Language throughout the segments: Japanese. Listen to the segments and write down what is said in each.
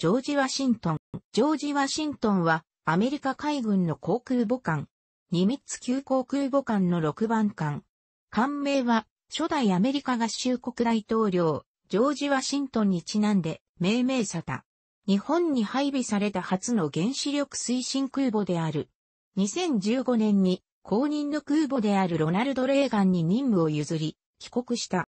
ジョージ・ワシントン。ジョージ・ワシントンは、アメリカ海軍の航空母艦、ニミッツ級航空母艦の6番艦。艦名は、初代アメリカ合衆国大統領、ジョージ・ワシントンにちなんで、命名された。日本に配備された初の原子力推進空母である。2015年に公認の空母であるロナルド・レーガンに任務を譲り、帰国した。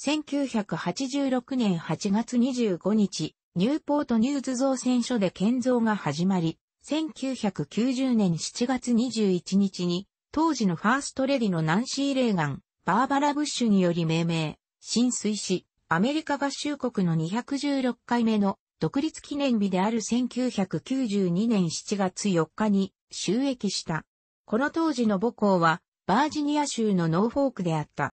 1986年8月25日、ニューポートニューズ造船所で建造が始まり、1990年7月21日に、当時のファーストレディのナンシー・レーガン、バーバラ・ブッシュにより命名、進水し、アメリカ合衆国の216回目の独立記念日である1992年7月4日に就役した。この当時の母港はバージニア州のノーフォークであった。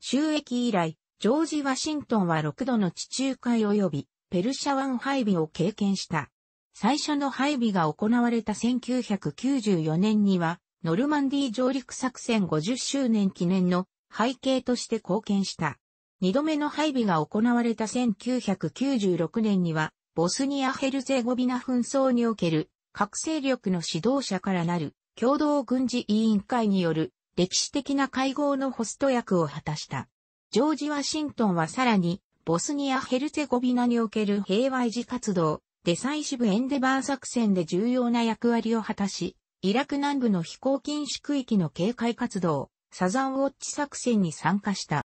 収益以来、ジョージ・ワシントンは6度の地中海及びペルシャ湾配備を経験した。最初の配備が行われた1994年には、ノルマンディ上陸作戦50周年記念の背景として貢献した。二度目の配備が行われた1996年には、ボスニア・ヘルゼゴビナ紛争における核勢力の指導者からなる共同軍事委員会による歴史的な会合のホスト役を果たした。ジョージ・ワシントンはさらに、ボスニア・ヘルツェゴビナにおける平和維持活動、デサイシブエンデバー作戦で重要な役割を果たし、イラク南部の飛行禁止区域の警戒活動、サザンウォッチ作戦に参加した。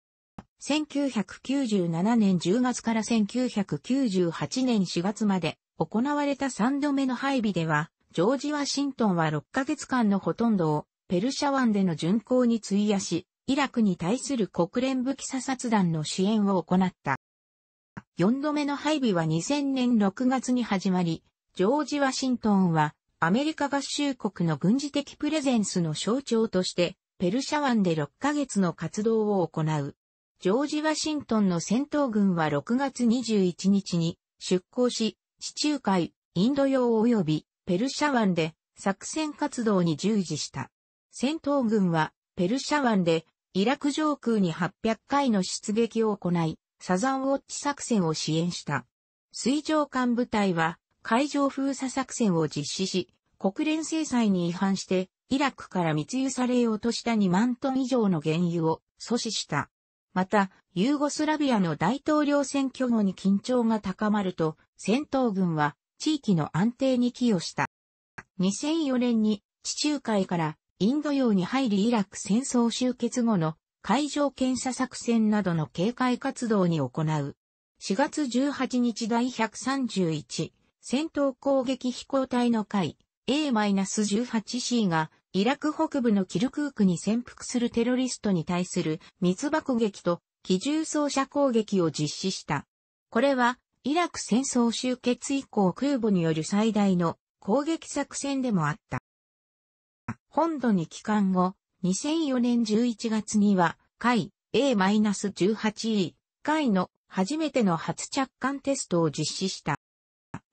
1997年10月から1998年4月まで行われた3度目の配備では、ジョージ・ワシントンは6ヶ月間のほとんどをペルシャ湾での巡航に費やし、イラクに対する国連武器査察団の支援を行った。4度目の配備は2000年6月に始まり、ジョージ・ワシントンはアメリカ合衆国の軍事的プレゼンスの象徴として、ペルシャ湾で6ヶ月の活動を行う。ジョージ・ワシントンの戦闘軍は6月21日に出港し、地中海、インド洋及びペルシャ湾で作戦活動に従事した。戦闘軍はペルシャ湾でイラク上空に800回の出撃を行い、サザンウォッチ作戦を支援した。水上艦部隊は海上封鎖作戦を実施し、国連制裁に違反してイラクから密輸されようとした2万トン以上の原油を阻止した。また、ユーゴスラビアの大統領選挙後に緊張が高まると、戦闘軍は地域の安定に寄与した。2004年に地中海からインド洋に入りイラク戦争終結後の海上検査作戦などの警戒活動に行う。4月18日第131戦闘攻撃飛行隊の会 A-18C がイラク北部のキルクークに潜伏するテロリストに対する密爆撃と機銃掃射攻撃を実施した。これはイラク戦争終結以降空母による最大の攻撃作戦でもあった。本土に帰還後、2004年11月には、海 A-18E 海の初めての初着艦テストを実施した。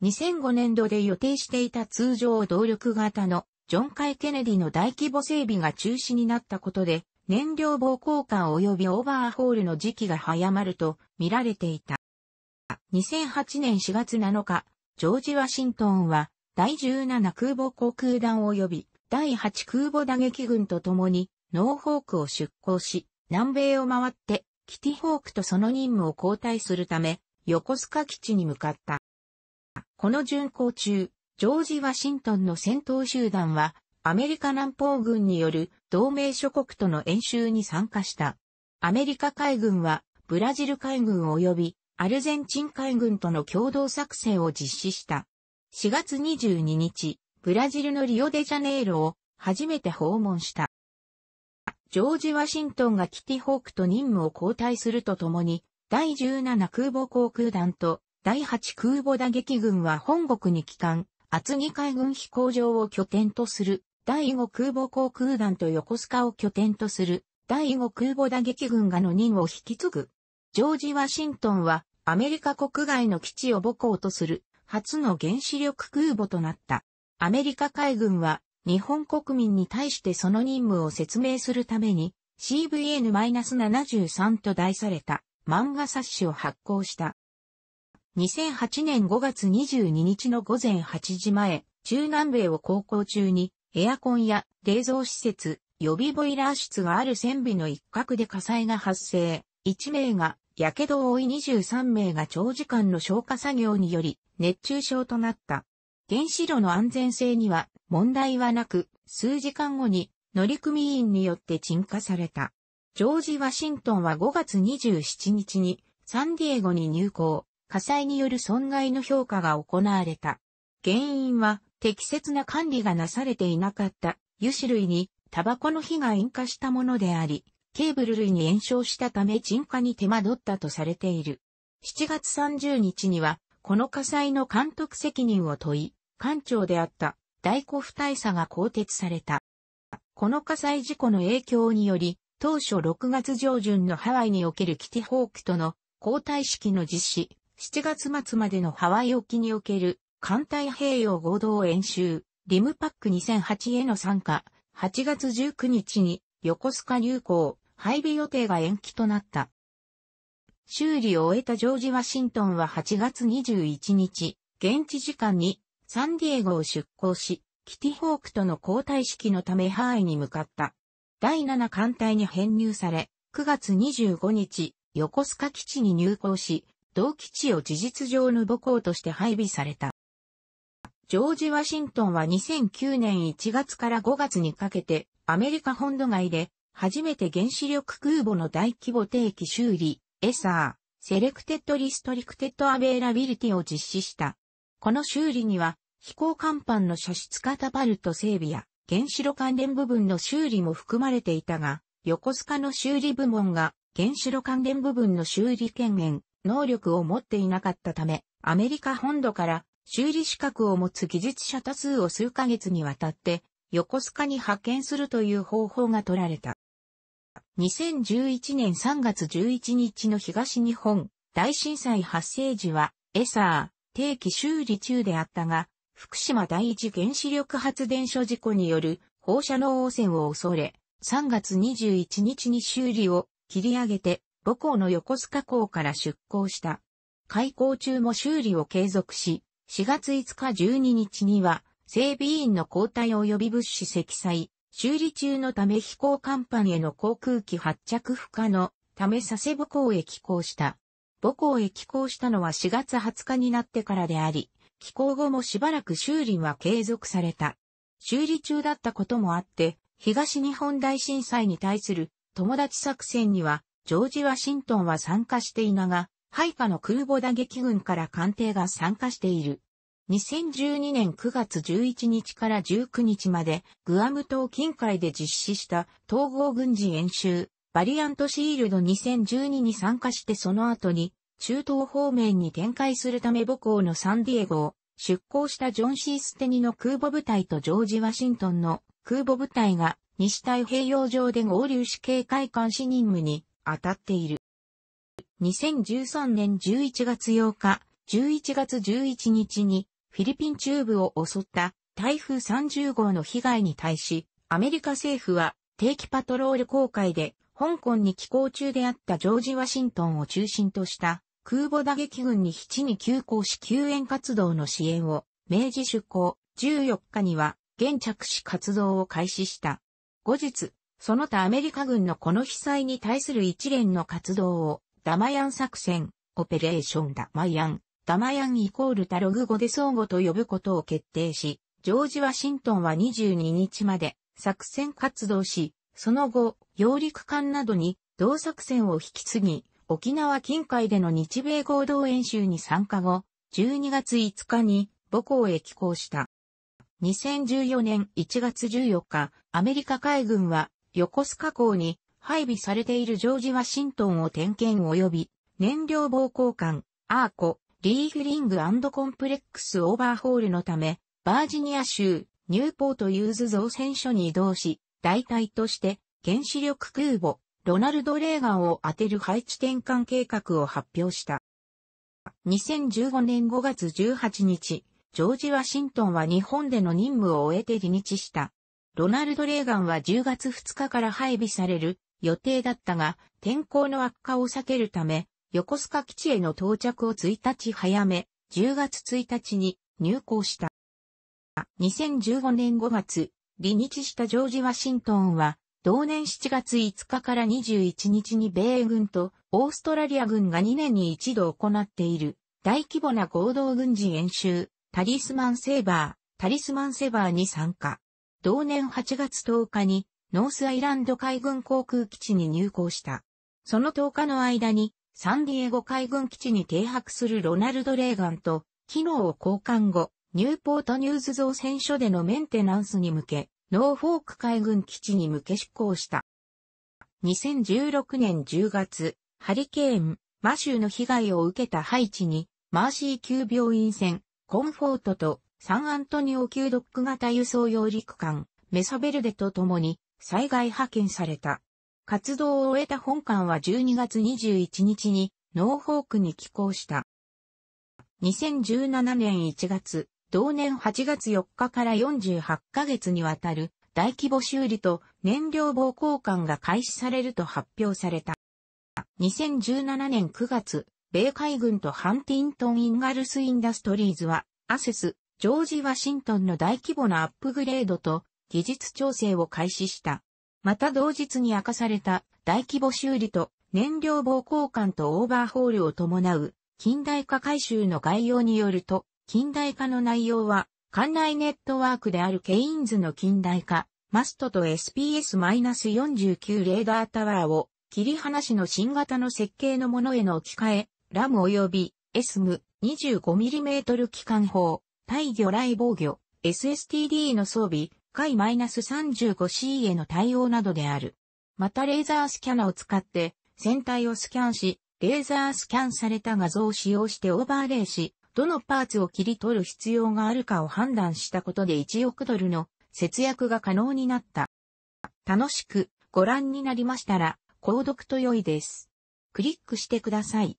2005年度で予定していた通常動力型のジョン・カイ・ケネディの大規模整備が中止になったことで、燃料棒交換及びオーバーホールの時期が早まると見られていた。2008年4月7日、ジョージ・ワシントンは第17空母航空団及び第8空母打撃軍と共に、ノーホークを出港し、南米を回って、キティホークとその任務を交代するため、横須賀基地に向かった。この巡航中、ジョージ・ワシントンの戦闘集団は、アメリカ南方軍による同盟諸国との演習に参加した。アメリカ海軍は、ブラジル海軍及びアルゼンチン海軍との共同作戦を実施した。4月22日、ブラジルのリオデジャネイロを初めて訪問した。ジョージ・ワシントンがキティホークと任務を交代するとともに、第17空母航空団と第8空母打撃軍は本国に帰還、厚木海軍飛行場を拠点とする第5空母航空団と横須賀を拠点とする第5空母打撃軍がの任を引き継ぐ。ジョージ・ワシントンはアメリカ国外の基地を母港とする初の原子力空母となった。アメリカ海軍は日本国民に対してその任務を説明するために CVN-73 と題された漫画冊子を発行した。2008年5月22日の午前8時前、中南米を航行中に、エアコンや冷蔵施設、予備ボイラー室がある船尾の一角で火災が発生。1名が、火傷を負い23名が長時間の消火作業により、熱中症となった。原子炉の安全性には問題はなく、数時間後に乗組員によって鎮火された。ジョージ・ワシントンは5月27日にサンディエゴに入港。火災による損害の評価が行われた。原因は適切な管理がなされていなかった油脂類にタバコの火が引火したものであり、ケーブル類に炎症したため鎮火に手間取ったとされている。7月30日には、この火災の監督責任を問い、艦長であった大古夫大佐が更迭された。この火災事故の影響により、当初6月上旬のハワイにおけるキティホークとの交代式の実施、7月末までのハワイ沖における艦隊平洋合同演習、リムパック2008への参加、8月19日に横須賀入港、配備予定が延期となった。修理を終えたジョージ・ワシントンは8月21日、現地時間にサンディエゴを出港し、キティホークとの交代式のためハワイに向かった。第7艦隊に編入され、9月25日、横須賀基地に入港し、同基地を事実上の母港として配備された。ジョージ・ワシントンは2009年1月から5月にかけてアメリカ本土外で初めて原子力空母の大規模定期修理、 SRA、Selected Restricted Availability を実施した。この修理には飛行甲板の射出カタパルト整備や原子炉関連部分の修理も含まれていたが、横須賀の修理部門が原子炉関連部分の修理権限、能力を持っていなかったため、アメリカ本土から修理資格を持つ技術者多数を数ヶ月にわたって横須賀に派遣するという方法が取られた。2011年3月11日の東日本大震災発生時はエサー定期修理中であったが、福島第一原子力発電所事故による放射能汚染を恐れ、3月21日に修理を切り上げて母港の横須賀港から出港した。開港中も修理を継続し、4月5日12日には、整備員の交代及び物資積載、修理中のため飛行甲板への航空機発着不可のため佐世母港へ寄港した。母港へ寄港したのは4月20日になってからであり、寄港後もしばらく修理は継続された。修理中だったこともあって、東日本大震災に対する友達作戦にはジョージ・ワシントンは参加していなが、配下の空母打撃軍から艦艇が参加している。2012年9月11日から19日までグアム島近海で実施した統合軍事演習バリアントシールド2012に参加してその後に中東方面に展開するため母港のサンディエゴを出港したジョン・シーステニの空母部隊とジョージ・ワシントンの空母部隊が西太平洋上で合流し警戒監視任務に当たっている。2013年11月8日、11月11日にフィリピン中部を襲った台風30号の被害に対し、アメリカ政府は定期パトロール航海で香港に寄港中であったジョージ・ワシントンを中心とした空母打撃軍に基地に急行し救援活動の支援を明治出港14日には現着し活動を開始した。後日、その他アメリカ軍のこの被災に対する一連の活動をダマヤン作戦、オペレーションダマヤン、ダマヤンイコールタログ語で相互と呼ぶことを決定し、ジョージ・ワシントンは22日まで作戦活動し、その後、揚陸艦などに同作戦を引き継ぎ、沖縄近海での日米合同演習に参加後、12月5日に母港へ帰港した。2014年1月14日、アメリカ海軍は横須賀港に配備されているジョージ・ワシントンを点検及び燃料棒交換、RCOH、Refueling Complex Overhaul のため、バージニア州、ニューポートニューズ造船所に移動し、代替として原子力空母、ロナルド・レーガンを当てる配置転換計画を発表した。2015年5月18日、ジョージ・ワシントンは日本での任務を終えて離日した。ロナルド・レーガンは10月2日から配備される予定だったが、天候の悪化を避けるため、横須賀基地への到着を1日早め、10月1日に入港した。2015年5月、離日したジョージ・ワシントンは、同年7月5日から21日に米軍とオーストラリア軍が2年に一度行っている大規模な合同軍事演習、タリスマンセーバー、 Talisman Saber に参加。同年8月10日にノースアイランド海軍航空基地に入港した。その10日の間にサンディエゴ海軍基地に停泊するロナルド・レーガンと機能を交換後、ニューポートニューズ造船所でのメンテナンスに向け、ノーフォーク海軍基地に向け出港した。2016年10月、ハリケーン、マシューの被害を受けたハイチに、マーシー級病院船、コンフォートとサンアントニオ級ドック型輸送揚陸艦、メサベルデと共に災害派遣された。活動を終えた本艦は12月21日にノーフォークに寄港した。2017年1月、同年8月4日から48ヶ月にわたる大規模修理と燃料棒交換が開始されると発表された。2017年9月、米海軍とハンティントン・インガルス・インダストリーズは、アセス、ジョージ・ワシントンの大規模なアップグレードと技術調整を開始した。また同日に明かされた大規模修理と燃料棒交換とオーバーホールを伴う近代化改修の概要によると、近代化の内容は、館内ネットワークであるケインズの近代化、マストと SPS-49 レーダータワーを切り離しの新型の設計のものへの置き換え、ラム及び SM 25mm 機関砲、対魚雷防御、SSTD の装備、回 -35C への対応などである。またレーザースキャナを使って船体をスキャンし、レーザースキャンされた画像を使用してオーバーレイし、どのパーツを切り取る必要があるかを判断したことで1億ドルの節約が可能になった。楽しくご覧になりましたら、購読と良いです。クリックしてください。